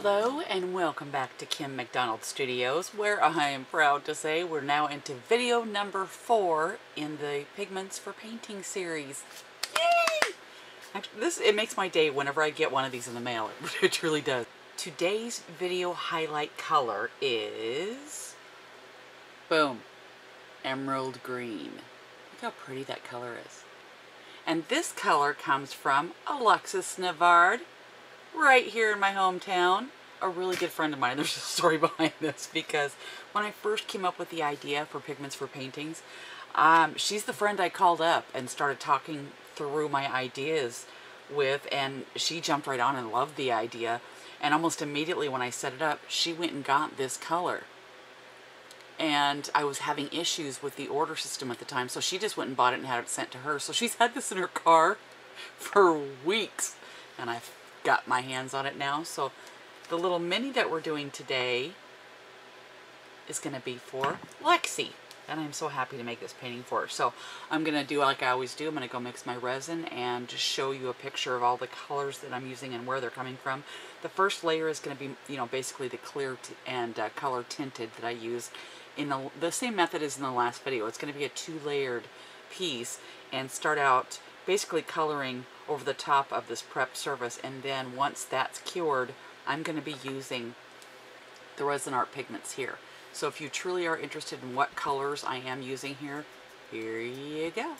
Hello and welcome back to Kim McDonald Studios where I am proud to say we're now into video number four in the Pigments for Painting series. Yay! Actually, this It makes my day whenever I get one of these in the mail. It truly does. Today's video highlight color is... Boom. Emerald green. Look how pretty that color is. And this color comes from Alexis Navard right here in my hometown. A really good friend of mine. There's a story behind this because when I first came up with the idea for Pigments for Paintings, um, she's the friend I called up and started talking through my ideas with and she jumped right on and loved the idea and almost immediately when I set it up she went and got this color and I was having issues with the order system at the time so she just went and bought it and had it sent to her so she's had this in her car for weeks and I've got my hands on it now so the little mini that we're doing today is going to be for Lexi and I'm so happy to make this painting for her. So I'm going to do like I always do. I'm going to go mix my resin and just show you a picture of all the colors that I'm using and where they're coming from. The first layer is going to be, you know, basically the clear and uh, color tinted that I use in the, the same method as in the last video. It's going to be a two-layered piece and start out basically coloring over the top of this prep surface and then once that's cured I'm going to be using the Rezin Arte pigments here. So if you truly are interested in what colors I am using here, here you go.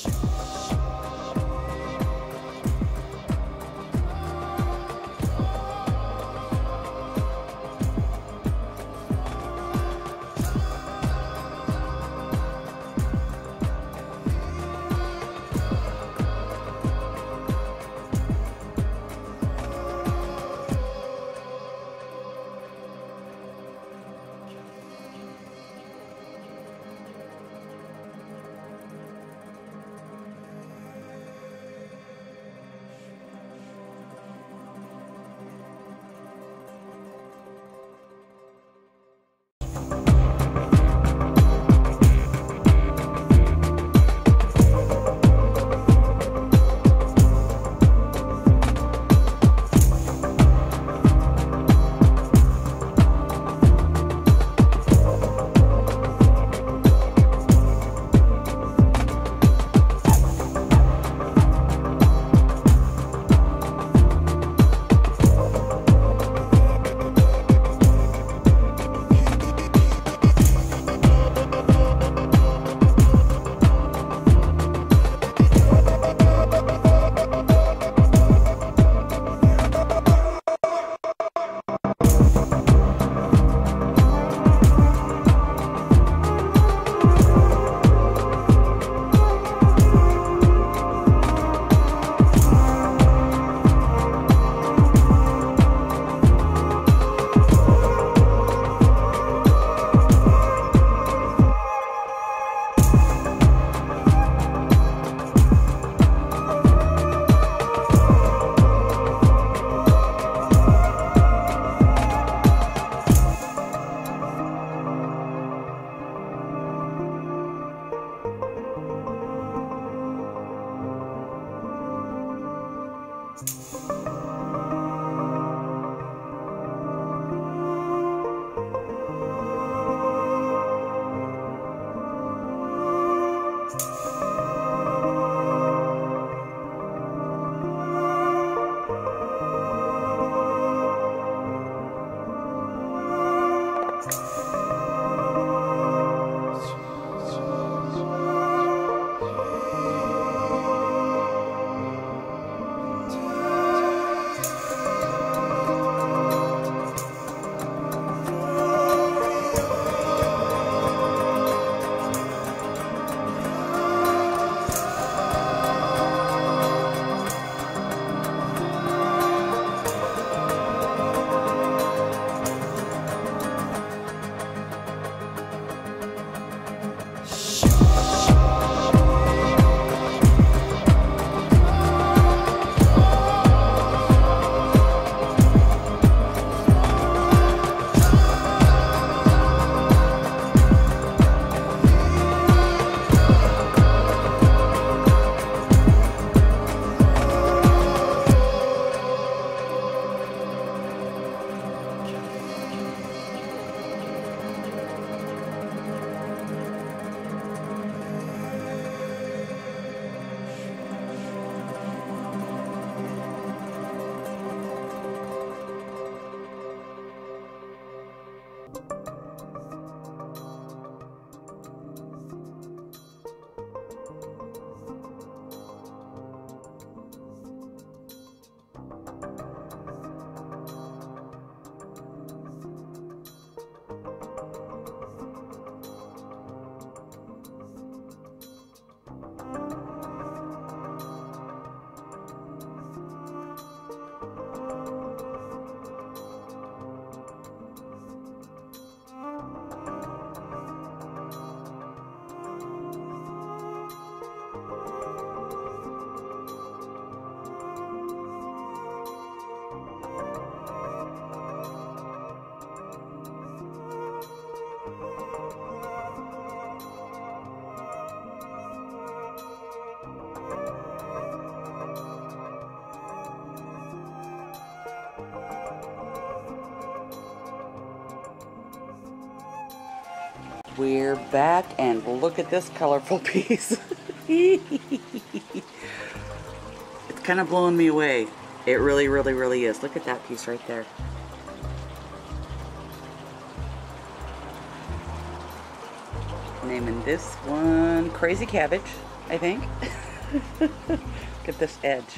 show. We're back and look at this colorful piece. it's kind of blowing me away. It really, really, really is. Look at that piece right there. Naming this one Crazy Cabbage. I think. Look at this edge.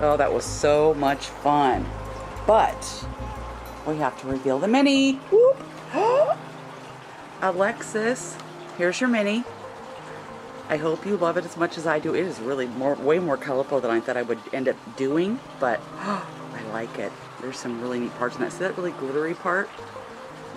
Oh, that was so much fun. But we have to reveal the mini. Whoop. Alexis, here's your mini. I hope you love it as much as I do. It is really more, way more colorful than I thought I would end up doing, but I like it. There's some really neat parts in that. See that really glittery part?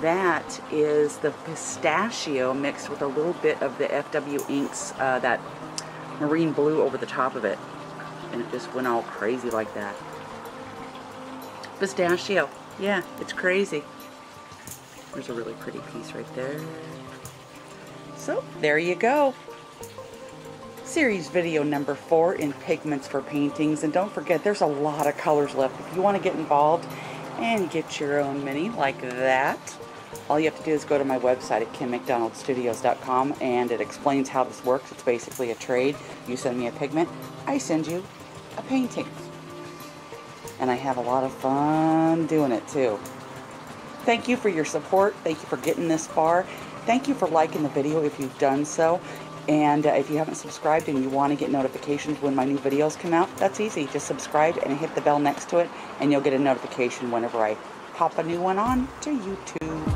That is the pistachio mixed with a little bit of the FW Inks, uh, that marine blue over the top of it. And it just went all crazy like that. Pistachio. Yeah, it's crazy. There's a really pretty piece right there. So, there you go. Series video number four in Pigments for Paintings. And don't forget, there's a lot of colors left. If you want to get involved and get your own mini like that, all you have to do is go to my website at kimmcdonaldstudios.com and it explains how this works. It's basically a trade. You send me a pigment, I send you a painting. And I have a lot of fun doing it too. Thank you for your support. Thank you for getting this far. Thank you for liking the video if you've done so. And uh, if you haven't subscribed and you want to get notifications when my new videos come out, that's easy. Just subscribe and hit the bell next to it and you'll get a notification whenever I pop a new one on to YouTube.